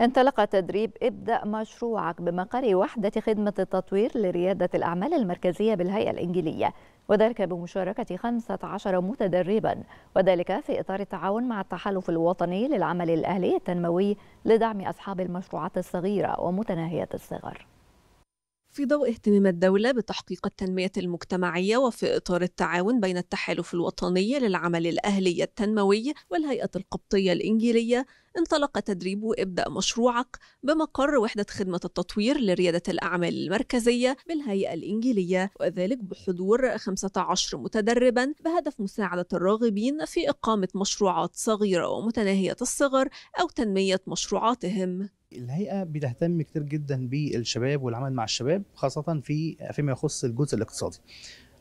انطلق تدريب ابدأ مشروعك بمقر وحدة خدمة التطوير لريادة الأعمال المركزية بالهيئة الإنجيلية وذلك بمشاركة 15 متدربا وذلك في إطار التعاون مع التحالف الوطني للعمل الأهلي التنموي لدعم أصحاب المشروعات الصغيرة ومتناهية الصغر. في ضوء اهتمام الدولة بتحقيق التنمية المجتمعية وفي إطار التعاون بين التحالف الوطني للعمل الأهلي التنموي والهيئة القبطية الإنجيلية انطلق تدريب ابدأ مشروعك بمقر وحدة خدمة التطوير لريادة الأعمال المركزية بالهيئة الإنجيلية وذلك بحضور 15 متدربا بهدف مساعدة الراغبين في إقامة مشروعات صغيرة ومتناهية الصغر أو تنمية مشروعاتهم. الهيئة بتهتم كتير جدا بالشباب والعمل مع الشباب خاصة في فيما يخص الجزء الاقتصادي.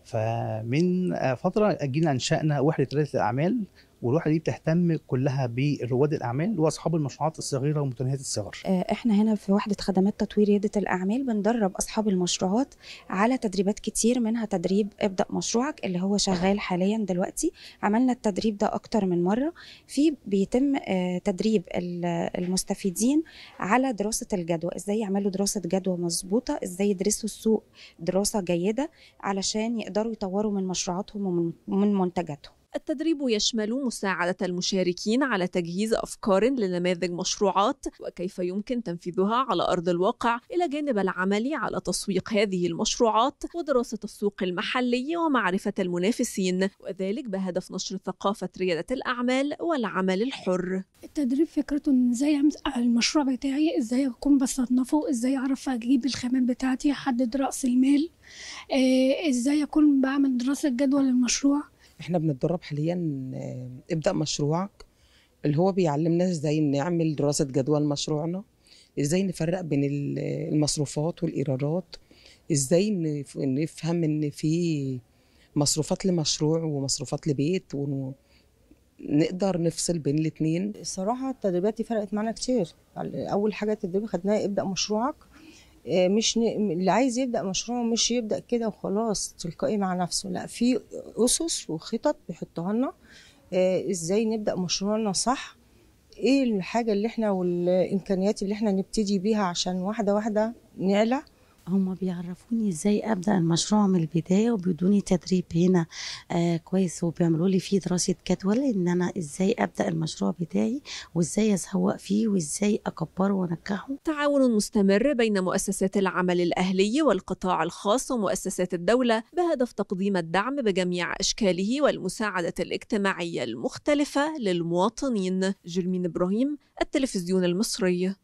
فمن فترة جينا انشانا وحدة رياده الاعمال والوحده دي بتهتم كلها برواد الأعمال واصحاب المشروعات الصغيرة ومتناهيه الصغر. إحنا هنا في وحدة خدمات تطوير رياده الأعمال بندرب أصحاب المشروعات على تدريبات كتير منها تدريب ابدأ مشروعك اللي هو شغال حاليا دلوقتي. عملنا التدريب ده أكتر من مرة. في بيتم تدريب المستفيدين على دراسة الجدوى. إزاي يعملوا دراسة جدوى مظبوطة؟ إزاي يدرسوا السوق دراسة جيدة علشان يقدروا يطوروا من مشروعاتهم ومن منتجاتهم. التدريب يشمل مساعدة المشاركين على تجهيز أفكار لنماذج مشروعات وكيف يمكن تنفيذها على أرض الواقع إلى جانب العمل على تسويق هذه المشروعات ودراسة السوق المحلي ومعرفة المنافسين وذلك بهدف نشر ثقافة ريادة الأعمال والعمل الحر. التدريب فكرته إن إزاي أعمل المشروع بتاعي إزاي أكون بصنفه إزاي أعرف أجيب الخامات بتاعتي أحدد رأس المال إزاي أكون بعمل دراسة جدوى للمشروع. إحنا بنتدرب حاليا ابدأ مشروعك اللي هو بيعلمنا إزاي نعمل دراسة جدوى لمشروعنا إزاي نفرق بين المصروفات والإيرادات إزاي نفهم إن في مصروفات لمشروع ومصروفات لبيت ونقدر نفصل بين الاثنين الصراحه التدريبات دي فرقت معانا كتير. أول حاجة التدريب خدناها ابدأ مشروعك مش ن... اللي عايز يبدأ مشروعه مش يبدأ كده وخلاص تلقائي مع نفسه. لا في أسس وخطط بيحطوها لنا. إزاي نبدأ مشروعنا صح؟ إيه الحاجة اللي إحنا والإمكانيات اللي إحنا نبتدي بيها عشان واحدة واحدة نعلى؟ هم بيعرفوني إزاي أبدأ المشروع من البداية وبيدوني تدريب هنا آه كويس وبيعملوا لي فيه دراسة جدول إن أنا إزاي أبدأ المشروع بتاعي وإزاي أسوق فيه وإزاي أكبره وأنجحه. تعاون مستمر بين مؤسسات العمل الاهلي والقطاع الخاص ومؤسسات الدولة بهدف تقديم الدعم بجميع أشكاله والمساعدة الاجتماعية المختلفة للمواطنين. جرمين إبراهيم التلفزيون المصري.